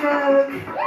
Jack.